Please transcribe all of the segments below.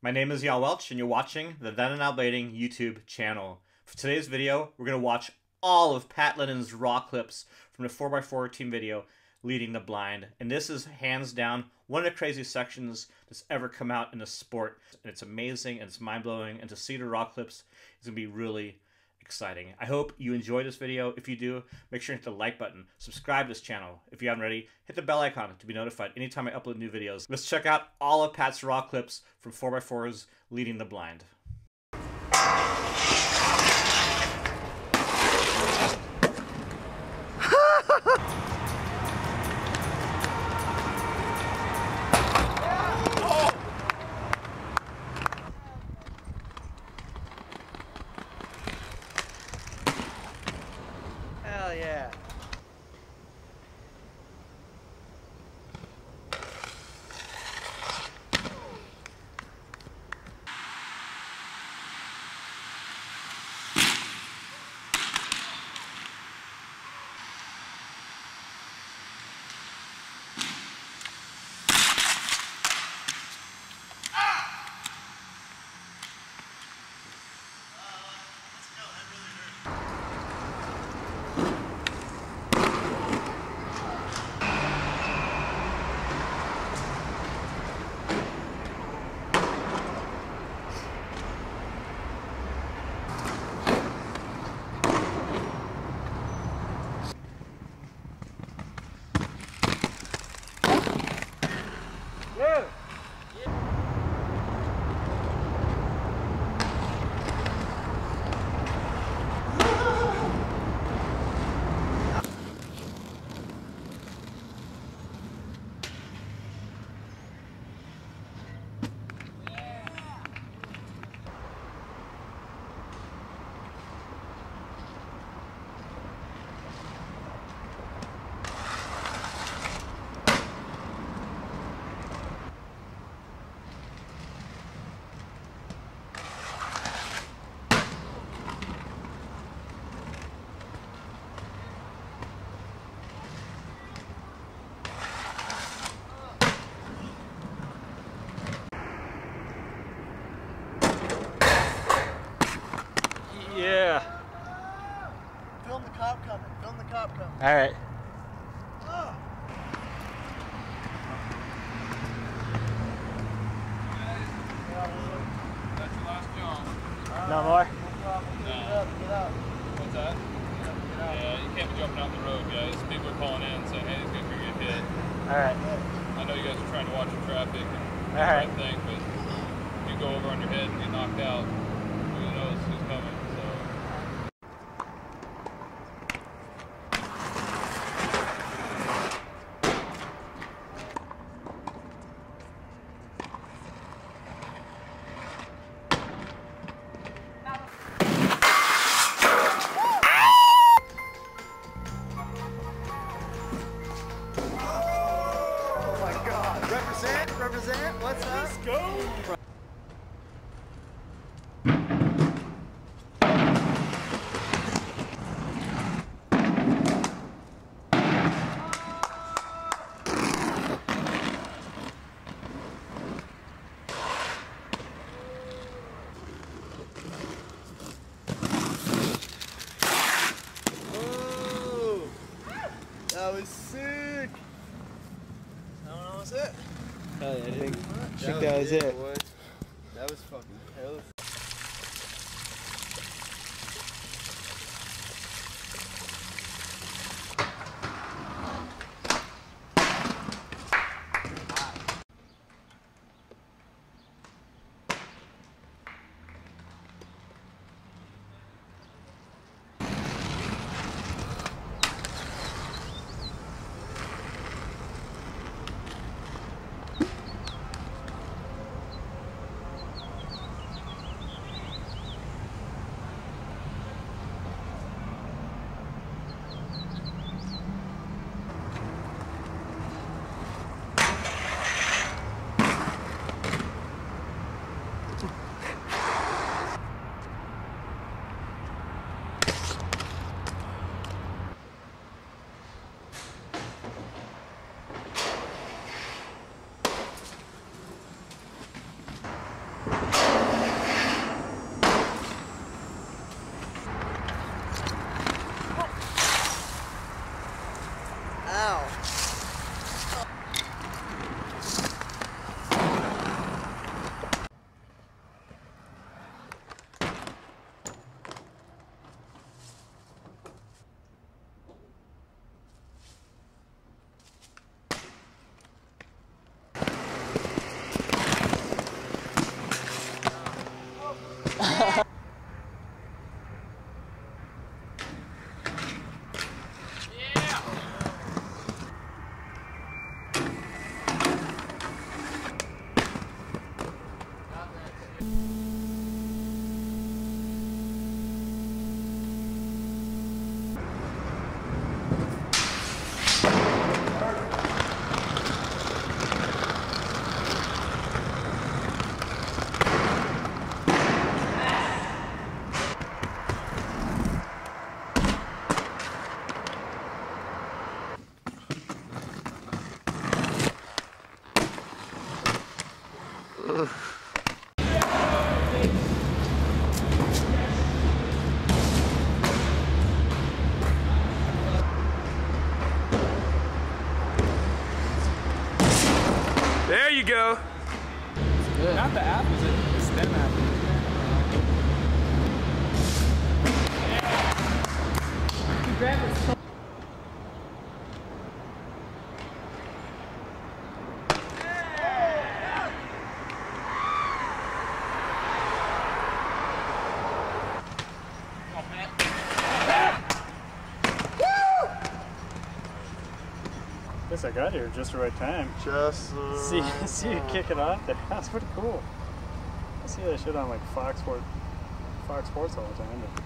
My name is Jan Welch, and you're watching the Then and Now Blading YouTube channel. For today's video, we're going to watch all of Pat Lennen's raw clips from the 4x4 team video, Leading the Blind. And this is hands down one of the craziest sections that's ever come out in the sport. And it's amazing and it's mind blowing. And to see the raw clips is going to be really exciting. I hope you enjoy this video. If you do, make sure to hit the like button, subscribe to this channel. If you haven't already, hit the bell icon to be notified anytime I upload new videos. Let's check out all of Pat's raw clips from 4x4's Leading the Blind. Hell yeah. Yeah. Film the cop coming. Film the cop coming. All right. Oh. That's your last job. No more? Get up, get up. What's that? Yeah, you can't be jumping out the road, guys. People are calling in saying, hey, this guy's gonna get hit. All right. I know you guys are trying to watch your traffic and do Alright. right thing, but you go over on your head and get knocked out, Represent, represent. What's up? Let's go. Oh, that was sick. I don't know what's it. Hell yeah, I think, I That think that was it. boy. That was fucking hell. Go. Not the app, is it? It's them app. Guess I got here just the right time. Just uh, See, see you kick it off there. That's pretty cool. I see that shit on like Fox Sports, Fox Sports all the time. But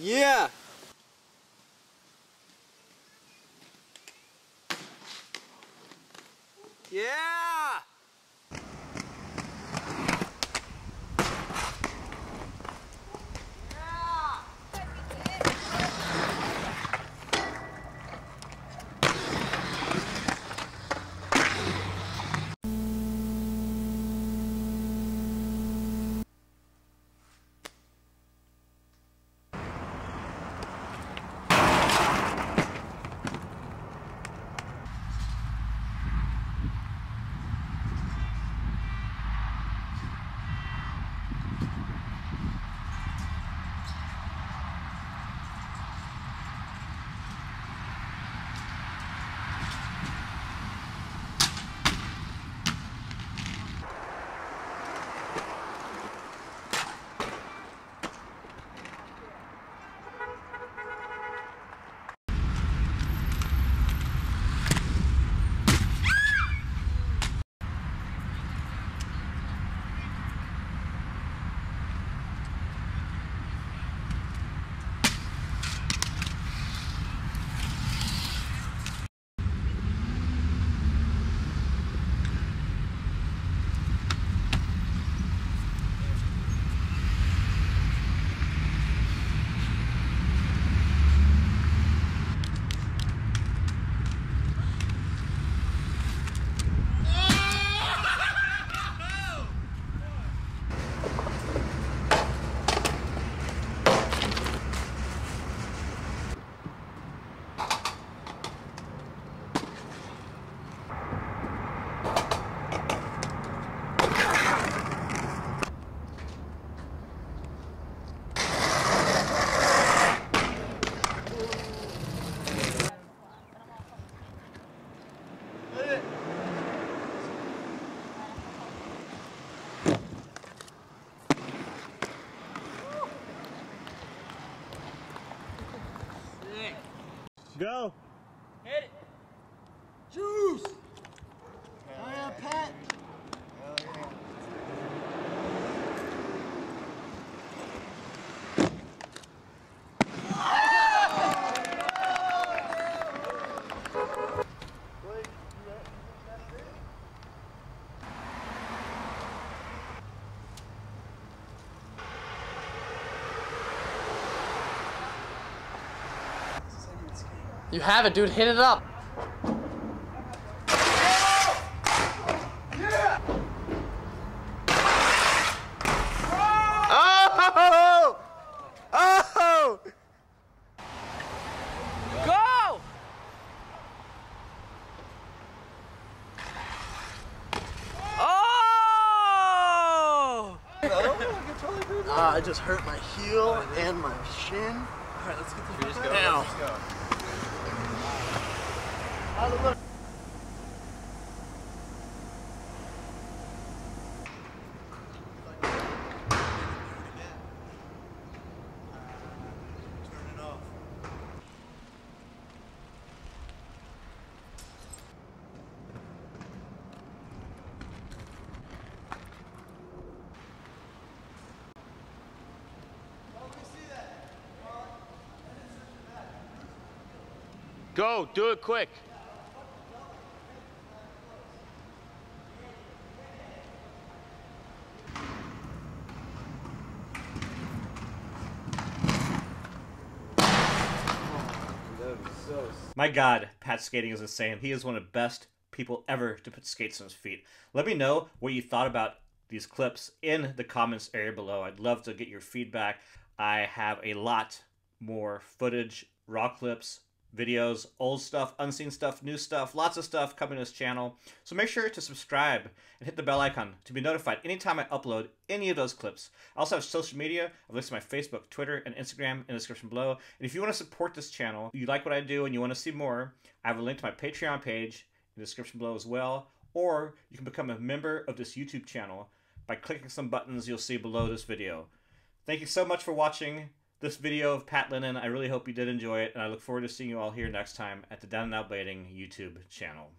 Yeah. Yeah. Go. Hit it. Juice. Oh yeah, Pat. Hell yeah. You have it, dude. Hit it up. Oh! Oh! Go! Oh! Ah, I just hurt my heel and my shin. Alright, let's get the fuck out. Go, do it quick. My God, Pat skating is insane. He is one of the best people ever to put skates on his feet. Let me know what you thought about these clips in the comments area below. I'd love to get your feedback. I have a lot more footage, raw clips, videos, old stuff, unseen stuff, new stuff, lots of stuff coming to this channel. So make sure to subscribe and hit the bell icon to be notified anytime I upload any of those clips. I also have social media. I've listed my Facebook, Twitter, and Instagram in the description below. And if you want to support this channel, you like what I do and you want to see more, I have a link to my Patreon page in the description below as well. Or you can become a member of this YouTube channel by clicking some buttons you'll see below this video. Thank you so much for watching this video of Pat Lennen. I really hope you did enjoy it, and I look forward to seeing you all here next time at the Then and Now Blading YouTube channel.